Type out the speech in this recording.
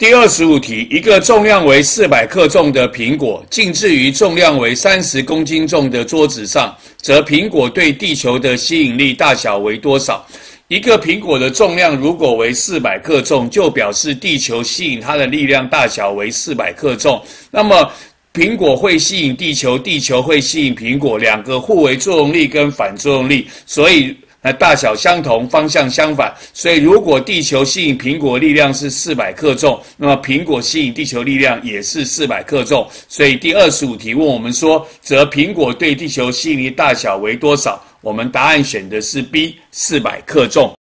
第二十五题，一个重量为四百克重的苹果静置于重量为三十公斤重的桌子上，则苹果对地球的吸引力大小为多少？一个苹果的重量如果为四百克重，就表示地球吸引它的力量大小为四百克重。那么，苹果会吸引地球，地球会吸引苹果，两个互为作用力跟反作用力，所以。那大小相同，方向相反，所以如果地球吸引苹果力量是四百克重，那么苹果吸引地球力量也是四百克重。所以第二十五题问我们说，则苹果对地球吸引力大小为多少？我们答案选的是 B，四百克重。